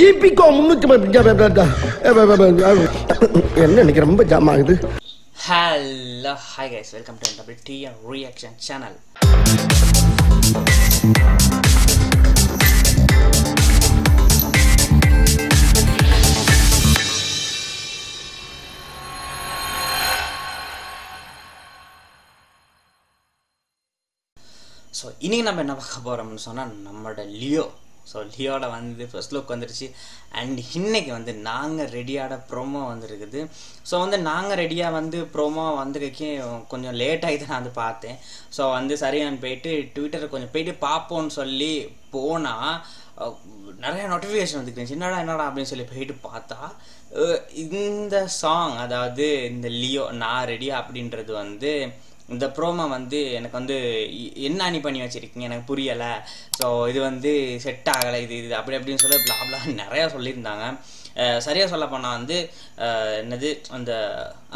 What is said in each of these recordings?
இபிகோ முன்னூத்தி என்ன இன்னைக்கு ரொம்ப ஜாம் ஆகுது hello hi guys welcome to double T reaction channel so இன்றைக்கி நம்ம என்ன பார்க்க போகிறோம்னு சொன்னால் நம்மளோட லியோ ஸோ லியோட வந்து ஃபஸ்ட் லுக் வந்துருச்சு. அண்ட் இன்னைக்கு வந்து நாங்கள் ரெடியான ப்ரோமோ வந்திருக்குது. ஸோ வந்து நாங்கள் ரெடியாக வந்து ப்ரோமோ வந்ததுக்கே கொஞ்சம் லேட் ஆகி தான் நான் வந்து பார்த்தேன். ஸோ வந்து சரியான்னு போயிட்டு ட்விட்டர் கொஞ்சம் போயிட்டு பார்ப்போம்னு சொல்லி போனால் நிறைய நோட்டிஃபிகேஷன் வந்துக்கிறேன் என்னடா என்னடா அப்படின்னு சொல்லி போயிட்டு பார்த்தா இந்த சாங் அதாவது இந்த லியோ நான் ரெடி அப்படின்றது வந்து இந்த ப்ரோமோ வந்து எனக்கு வந்து என்ன அணி பண்ணி வச்சுருக்கீங்க? எனக்கு புரியலை. ஸோ இது வந்து செட் ஆகலை இது இது அப்படி அப்படின்னு சொல்லி பிளாப்லா நிறையா சொல்லியிருந்தாங்க. சரியாக சொல்லப்போனால் சொல்ல போனால் வந்து என்னது அந்த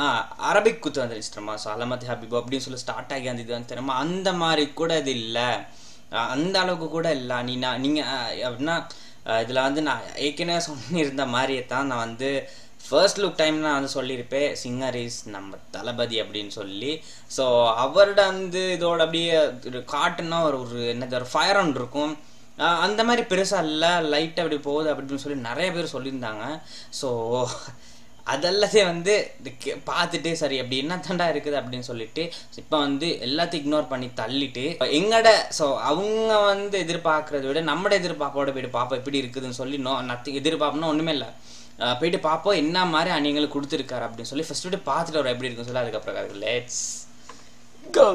ஆ அரபிக் குத்து வந்துருச்சு தெரியுமா? ஸோ அலமதி ஹபிப் அப்படின்னு சொல்லி ஸ்டார்ட் ஆகி அந்த இது வந்து தெரியுமா? அந்த மாதிரி கூட இது இல்லை. அந்த அளவுக்கு கூட இல்லை. நீ நான் நீங்கள் அப்படின்னா இதில் வந்து நான் ஏற்கனவே சொல்லியிருந்த மாதிரியே தான் நான் வந்து ஃபர்ஸ்ட் லுக் டைம் நான் வந்து சொல்லியிருப்பேன் சிங்கர் இஸ் நம்ம தளபதி அப்படின்னு சொல்லி. ஸோ அவரோட வந்து இதோட அப்படியே ஒரு காட்டுன்னா ஒரு ஒரு என்னது ஒரு ஃபயர் ஒன்று இருக்கும். அந்த மாதிரி பெருசாக இல்லை லைட் அப்படி போகுது அப்படின்னு சொல்லி நிறைய பேர் சொல்லியிருந்தாங்க. ஸோ அதெல்லாத்தையும் வந்து கே- பார்த்துட்டு சரி அப்படி என்ன தாண்டா இருக்குது அப்படின்னு சொல்லிட்டு இப்போ வந்து எல்லாத்தையும் இக்னோர் பண்ணி தள்ளிட்டு எங்கட ஸோ அவங்க வந்து எதிர்பார்க்கறத விட நம்மட எதிர்பார்ப்போட போயிட்டு பார்ப்போம் எப்படி இருக்குதுன்னு சொல்லி நோ நத்திங் எதிர்பார்ப்புனா ஒன்றுமே இல்லை. போயிட்டு பார்ப்போம் என்ன மாதிரி அணிங்களுக்கு கொடுத்துருக்காரு அப்படின்னு சொல்லி ஃபர்ஸ்ட் விட்டு பார்த்துட்டு வரோம் எப்படி இருக்குன்னு சொல்லி அதுக்கப்புறம் லெட்ஸ் கோ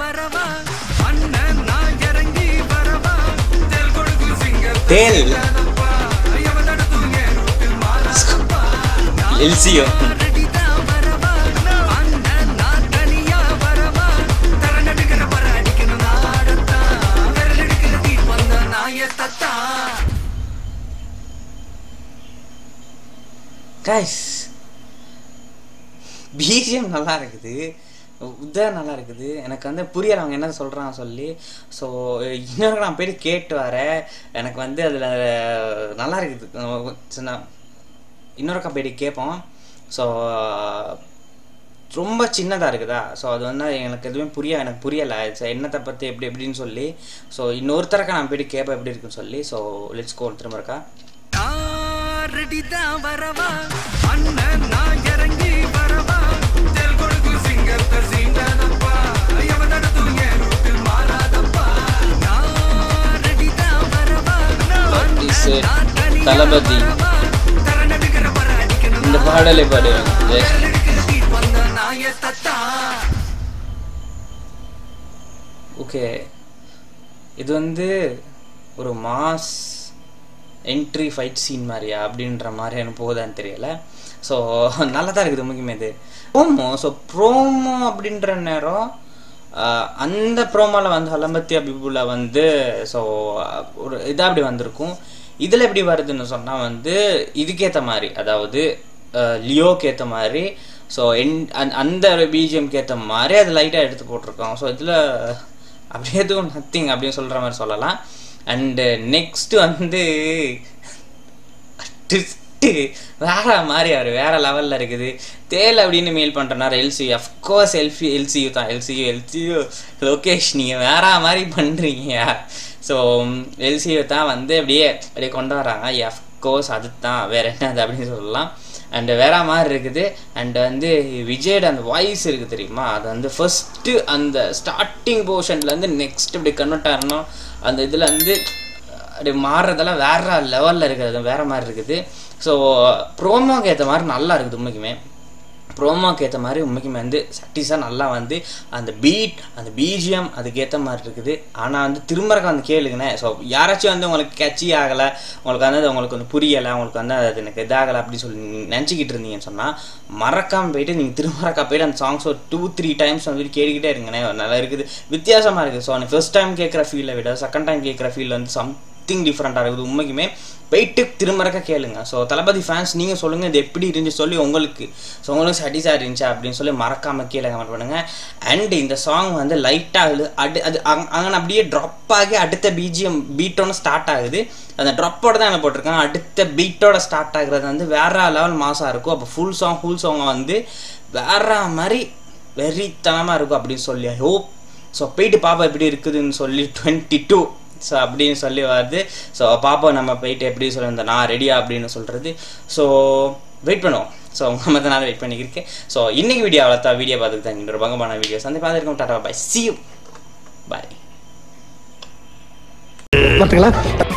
வரவா அண்ணன் நான் இறங்கி வரவா தெல். எல்சியோ பிஜிஎம் நல்லா இருக்குது உதா நல்லா இருக்குது எனக்கு வந்து புரியல அவங்க என்ன சொல்கிறாங்க சொல்லி. ஸோ இன்னொரு நான் போயிட்டு கேட்டு வரேன். எனக்கு வந்து அதில் நல்லா இருக்குது சின்ன இன்னொருக்கா போயிட்டு கேட்போம். ஸோ ரொம்ப சின்னதாக இருக்குதா? ஸோ அது வந்து எனக்கு எதுவுமே புரிய எனக்கு புரியலை. ஸோ என்னத்தை பற்றி எப்படி எப்படின்னு சொல்லி. ஸோ இன்னொருத்தரக்கா நான் போயிட்டு கேட்பேன் எப்படி இருக்குன்னு சொல்லி. ஸோ லெட்ஸ் கோ திரும்ப இருக்கா? வரவா? அண்ணன் நான் இறங்கி வரவா? தெல் கொடுக்கு சிங்கர் தசீண்டனப்பா எவன் இந்த பாடலை பாடுவேன் ஓகே இது வந்து ஒரு மாஸ் என்ட்ரி ஃபைட் சீன் மாதிரியா? அப்படின்ற மாதிரி எனக்கு போகுதான்னு தெரியல. ஸோ நல்லா தான் இருக்குது முக்கியமே இது. ப்ரோமோ ஸோ ப்ரோமோ அப்படின்ற நேரம் அந்த ப்ரோமோவில் வந்து அலம்பத்தி அபிபுல வந்து ஸோ ஒரு இதாக அப்படி வந்திருக்கும். இதில் எப்படி வருதுன்னு சொன்னால் வந்து இதுக்கேற்ற மாதிரி அதாவது லியோக்கு ஏற்ற மாதிரி ஸோ என் அந்த- அந்த பிஜிஎம்க்கு ஏற்ற மாதிரி அது லைட்டாக எடுத்து போட்டிருக்கோம். ஸோ இதில் அப்படியே எதுவும் நத்திங் அப்படின்னு சொல்கிற மாதிரி சொல்லலாம். அண்டு நெக்ஸ்ட்டு வந்து ட்விஸ்ட்டு வேற மாதிரி அவர் வேற லெவலில் இருக்குது. தேல் அப்படின்னு மெயில் பண்ணுறனார் எல்சியூ அஃப்கோர்ஸ் எல்ஃபி எல்சியூ தான். எல்சியூ எல்சியூ லோகேஷ் நீங்கள் வேற மாதிரி பண்ணுறீங்க ஸோ எல்சியூ தான் வந்து அப்படியே அப்படியே கொண்டு வராங்க. அஃப்கோர்ஸ் அது தான் வேற என்னது அப்படின்னு சொல்லலாம். அண்டு வேற மாதிரி இருக்குது. அண்டு வந்து விஜயோட அந்த வாய்ஸ் இருக்குது தெரியுமா? அது வந்து ஃபஸ்ட்டு அந்த ஸ்டார்டிங் போர்ஷன்லேருந்து நெக்ஸ்ட் இப்படி கன்வெர்ட் ஆகணும். அந்த இதில் வந்து அப்படி மாறுறதெல்லாம் வேற லெவலில் இருக்கிறது வேற மாதிரி இருக்குது. ஸோ ப்ரோமோக்கு ஏற்ற மாதிரி நல்லா இருக்குது உண்மைக்குமே. ப்ரோமோக்கு ஏற்ற மாதிரி உண்மைக்குமே வந்து சட்டிஸாக நல்லா வந்து அந்த பீட் அந்த பிஜிஎம் அதுக்கேற்ற மாதிரி இருக்குது ஆனால் வந்து திரும்ப வந்து கேளுங்கண்ணே ஸோ யாராச்சும் வந்து உங்களுக்கு கட்சி ஆகலை உங்களுக்கு வந்து அது உங்களுக்கு வந்து புரியலை உங்களுக்கு வந்து அது எனக்கு இதாகலை அப்படின்னு சொல்லி நினச்சிக்கிட்டு இருந்தீங்கன்னு சொன்னால் மறக்காமல் போயிட்டு நீங்கள் திருமறக்கா போயிட்டு அந்த சாங்ஸ் ஒரு டூ த்ரீ டைம்ஸ் வந்து கேட்டுக்கிட்டே இருங்கண்ணே நல்லா இருக்குது. வித்தியாசமாக இருக்குது. ஸோ ஃபர்ஸ்ட் டைம் கேட்குற ஃபீலை விட செகண்ட் டைம் கேட்குற ஃபீல் வந்து சம் சம்திங் டிஃப்ரெண்ட்டாக இருக்குது உண்மைக்குமே. போயிட்டு திரும்பறக்க கேளுங்க. ஸோ தளபதி ஃபேன்ஸ் நீங்கள் சொல்லுங்கள் இது எப்படி இருந்துச்சு சொல்லி உங்களுக்கு. ஸோ உங்களுக்கு சாட்டிஸாக இருந்துச்சா அப்படின்னு சொல்லி மறக்காமல் கீழே கமெண்ட் பண்ணுங்கள் அண்ட் இந்த சாங் வந்து லைட்டாக அடு அது அங்கே அப்படியே ட்ராப் ஆகி அடுத்த பிஜிஎம் பீட்டோட ஸ்டார்ட் ஆகுது. அந்த ட்ராப்போட தான் என்ன போட்டிருக்காங்க? அடுத்த பீட்டோட ஸ்டார்ட் ஆகுறது வந்து வேற லெவல் மாசாக இருக்கும். அப்போ ஃபுல் சாங் ஃபுல் சாங்கை வந்து வேற மாதிரி வெறித்தனமாக இருக்கும் அப்படின்னு சொல்லி ஹோப் ஸோ போயிட்டு பாப்பா எப்படி இருக்குதுன்னு சொல்லி டுவெண்ட்டி டூ ஸோ அப்படின்னு சொல்லி வருது. ஸோ பாப்பா நம்ம போயிட்டு எப்படி சொல்லியிருந்தோம் நான் ரெடியா அப்படின்னு சொல்கிறது ஸோ வெயிட் பண்ணுவோம். ஸோ உங்கள் மற்ற நாள் வெயிட் பண்ணியிருக்கேன் ஸோ இன்றைக்கி வீடியோ அவ்வளோ வீடியோ பார்த்துக்கு தான் இன்னொரு பங்கமான வீடியோ சந்தை பார்த்துருக்கோம் டாடா பாய். சி பாய் பார்த்துக்கலாம்.